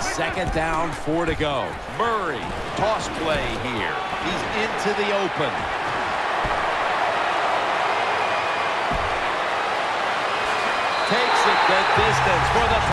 Second down, four to go. Murray, toss play here. He's into the open. Takes it the distance for the